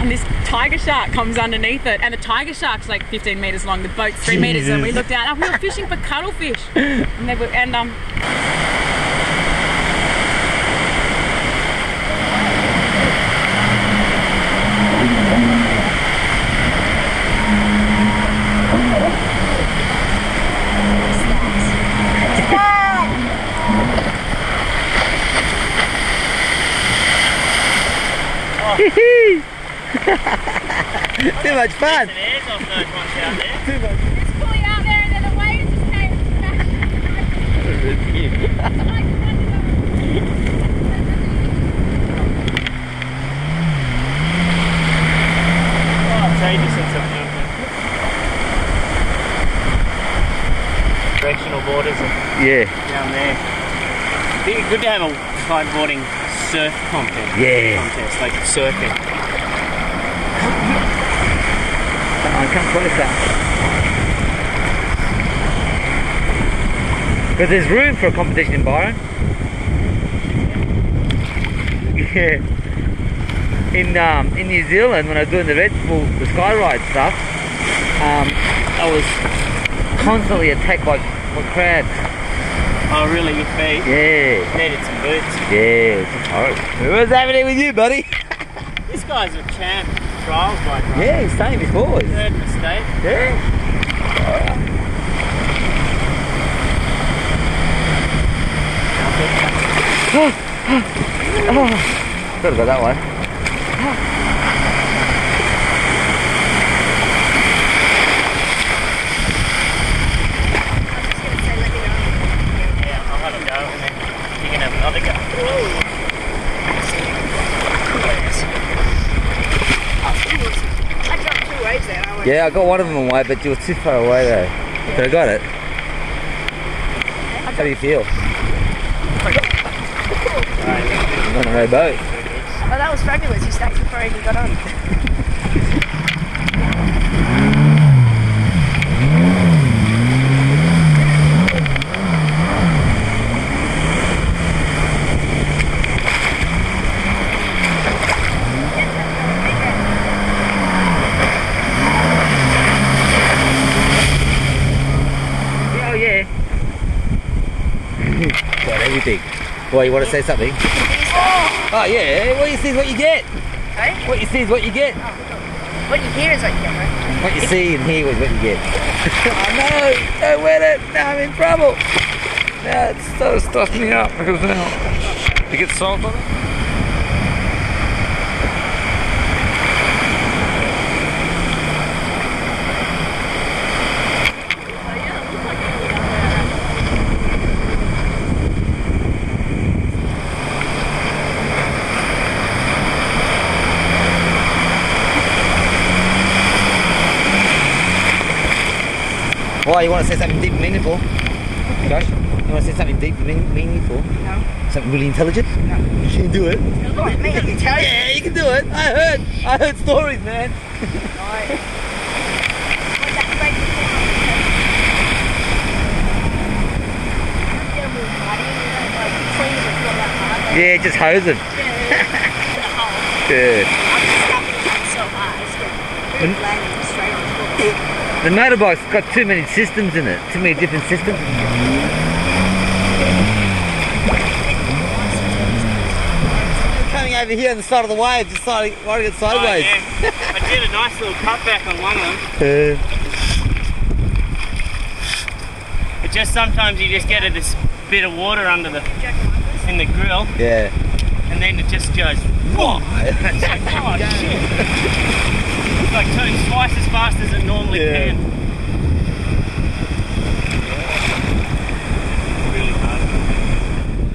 and this tiger shark comes underneath it, and the tiger shark's like 15 meters long. The boat's three meters, and we Jesus. looked down, and we were fishing for cuttlefish, and they were, and um. Too much fun. There's off those ones out there. Pulling out there, and then the wave just came. Oh, it's ages since I've moved it. Directional borders are Yeah. down there. It'd be good to have a kiteboarding surf contest. Yeah. Contest, like surfing. Come on, come closer. Because there's room for a competition in Byron. Yeah. In um, in New Zealand, when I was doing the Red Bull, the sky ride stuff, um, I was constantly attacked by, by crabs. Oh, really? Your feet? Yeah, Needed some boots. yeah, it's horrible. What's happening with you, buddy? This guy's a champ trials bike rider. Yeah, he's saying before. Third mistake. Yeah. Oh, oh. Gotta go that way. Yeah, I'll have a go and then you can have another go. I jumped two waves there. I went, Yeah, I got one of them away, but you were too far away though. But I got it. How do you feel? I'm on a row boat. oh, that was fabulous. You stacked before I even got on. Oh yeah. Got everything. Boy, you want to say something? Oh yeah, eh, what you see is what you get. What you see is what you get. Oh, what you hear is what you get, right? What you see and hear is what you get. oh no, don't wet it. Now I'm in trouble. Now it's so stuffed me up because now you get salt on it. Why, you want to say something deep and meaningful? Josh, you want to say something deep and mean- meaningful? No. Something really intelligent? No. You can do it. Go on, mate. I tell. Yeah, you can do it. I heard. I heard stories, man. Yeah, just hose them. Good. The motorbike's got too many systems in it. Too many different systems. Coming over here on the side of the wave, just side, riding it Oh, sideways. yeah. I did a nice little cutback on one of them. Uh, But just sometimes you just get a this bit of water under the in the grill, yeah. and then it just goes. Whoa! Like, oh shit! It's like turns twice as fast as it normally Yeah. can. Really hard.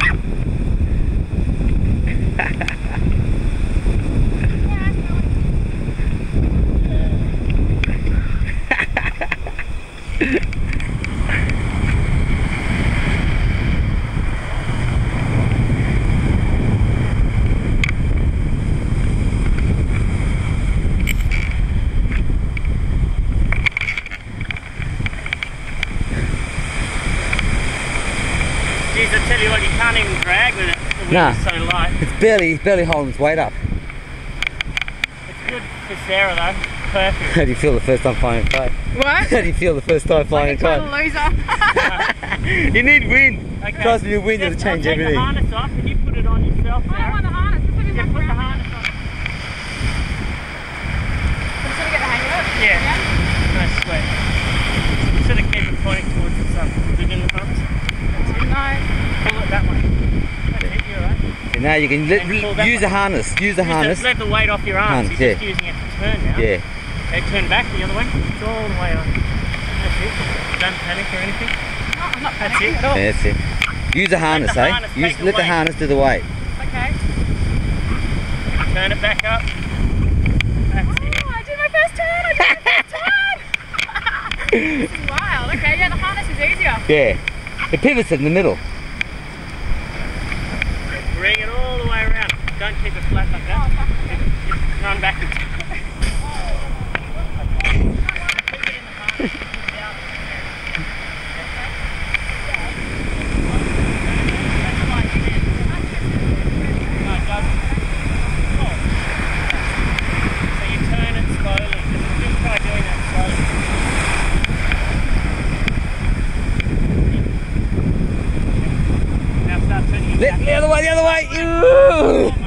Jeez, I tell you what, you can't even drag with it. Nah. so light. It's barely, barely holding its weight up. It's good for Sarah though. Perfect. How do you feel the first time flying a kite? What? How do you feel the first time flying Like a a total kite? loser. You need wind. Okay. Trust me, wind will Just- change I'll take everything. the harness off and you put it on yourself, I don't want the harness. Just let me Yeah, put the harness on. I'm just gonna get the hang of it. Yeah. No sweat. Sort of keep it pointing towards the sun. Within the harness. No. Pull it that way. That's it, you're right. And now you can let, And pull that use a harness. Use a Just harness. let the weight off your arms. Harness, You're yeah. just using it to turn now. Yeah. Okay, turn back the other way. It's all the way on. That's it. Don't panic or anything. No, I'm not That's panicking it. at all. Yeah, that's it. Use a harness, the eh? harness Use, take the let the weight. harness do the weight. Okay. Turn it back up. That's it. Oh, I did my first turn. I did my first turn. this is wild. Okay, yeah, the harness is easier. Yeah. It pivots in the middle. Bring it all the way around. Don't keep it flat like that. Just run back. the other way, the other way. Ooh.